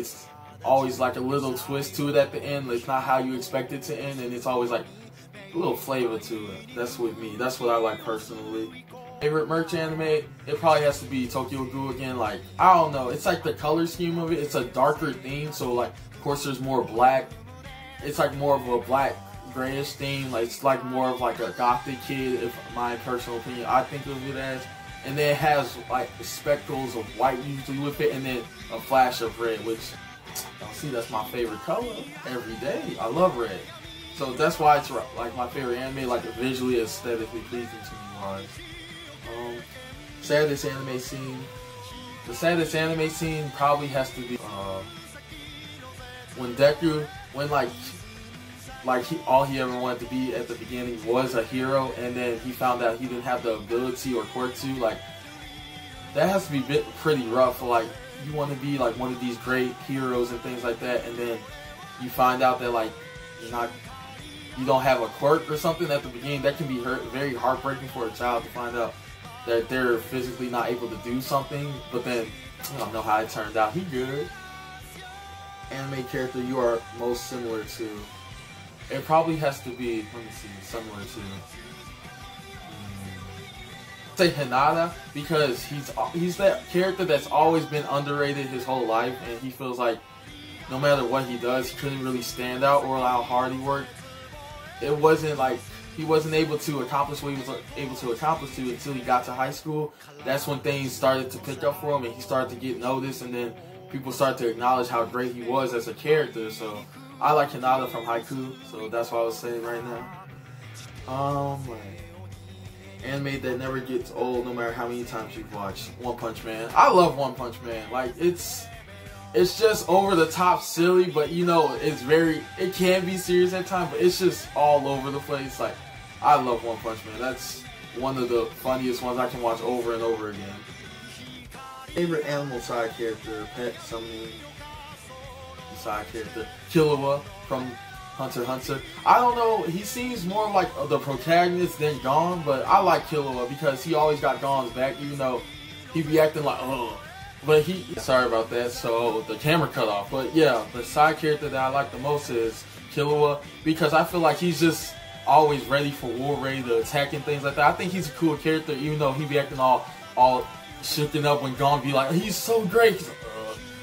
it's always like a little twist to it at the end. It's not how you expect it to end, and it's always like a little flavor to it. That's with me. That's what I like personally. Favorite merch anime? It probably has to be Tokyo Ghoul again. Like I don't know. It's like the color scheme of it. It's a darker theme, so like of course there's more black. It's like more of a black grayish theme. Like it's like more of like a gothic kid, if my personal opinion. I think of it as. And then it has like speckles of white usually with it, and then a flash of red, which y'all see that's my favorite color every day. I love red. So that's why it's like my favorite anime, like visually aesthetically pleasing to me wise. Um, saddest anime scene. The saddest anime scene probably has to be uh, when Deku, when like, like he, all he ever wanted to be at the beginning was a hero, and then he found out he didn't have the ability or quirk to. Like, that has to be bit, pretty rough. Like, you want to be like one of these great heroes and things like that, and then you find out that like you're not you don't have a quirk or something at the beginning, that can be hurt, very heartbreaking for a child to find out that they're physically not able to do something. But then, I don't know how it turned out. He good. Anime character you are most similar to. It probably has to be, let me see, similar to. Hmm, say Hinata because he's he's that character that's always been underrated his whole life, and he feels like no matter what he does, he couldn't really stand out or how hard he worked it wasn't like he wasn't able to accomplish what he was able to accomplish to until he got to high school. That's when things started to pick up for him, and he started to get noticed, and then people started to acknowledge how great he was as a character. So I like Hinata from Haikyuu, so that's what I was saying right now. Um, like, anime that never gets old, no matter how many times you've watched. One Punch Man. I love One Punch Man. Like it's it's just over the top silly, but you know, it's very, it can be serious at times, but it's just all over the place. Like, I love One Punch Man. That's one of the funniest ones I can watch over and over again. Favorite animal side character, pet, something side character, Killua from Hunter Hunter. I don't know, he seems more like the protagonist than Gon, but I like Killua because he always got Gon's back, even though he be acting like, oh, but he, sorry about that. So the camera cut off. But yeah, the side character that I like the most is Killua because I feel like he's just always ready for war, ready to attack and things like that. I think he's a cool character, even though he be acting all all shooken up when Gon be like, he's so great. He's like.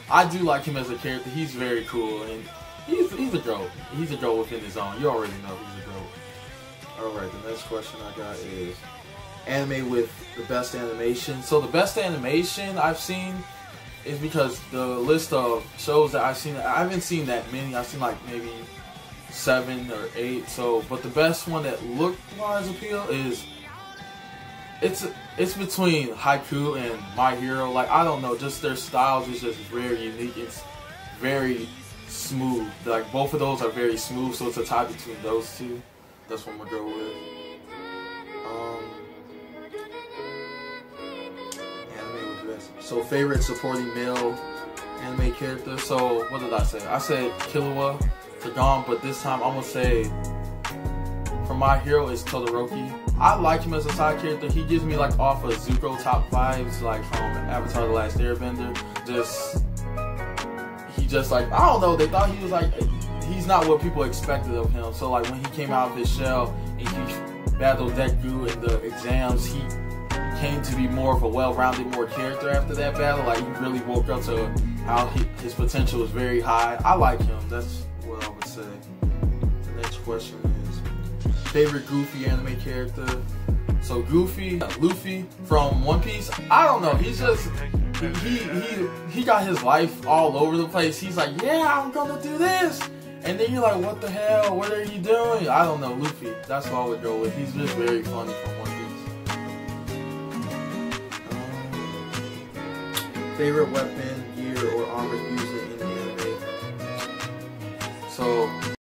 I do like him as a character. He's very cool and he's he's a goat. He's a goat within his own. You already know he's a goat. All right, the next question I got is anime with the best animation. So the best animation I've seen is because the list of shows that I've seen, I haven't seen that many. I've seen like maybe seven or eight. So, but the best one that looked wise appeal is it's it's between Haikyuu and My Hero. Like I don't know, just their styles is just very unique. It's very smooth. Like both of those are very smooth, so it's a tie between those two. That's what I'm gonna go with. So favorite supporting male anime character. So what did I say? I said Killua for Gon, but this time I'm gonna say for my hero is Todoroki. I like him as a side character. He gives me like off of Zuko top vibes, like from Avatar: The Last Airbender. Just he just like I don't know. They thought he was like he's not what people expected of him. So like when he came out of his shell and he battled Deku in the exams, he came to be more of a well-rounded, more character after that battle. Like he really woke up to how he, his potential was very high. I like him. That's what I would say. The next question favorite Goofy anime character. So Goofy, Luffy from One Piece. I don't know. He's just he he he, got his life all over the place. He's like, yeah, I'm gonna do this. And then you're like, what the hell? What are you doing? I don't know, Luffy. That's what I would go with. He's just very funny from One Piece. favorite weapon,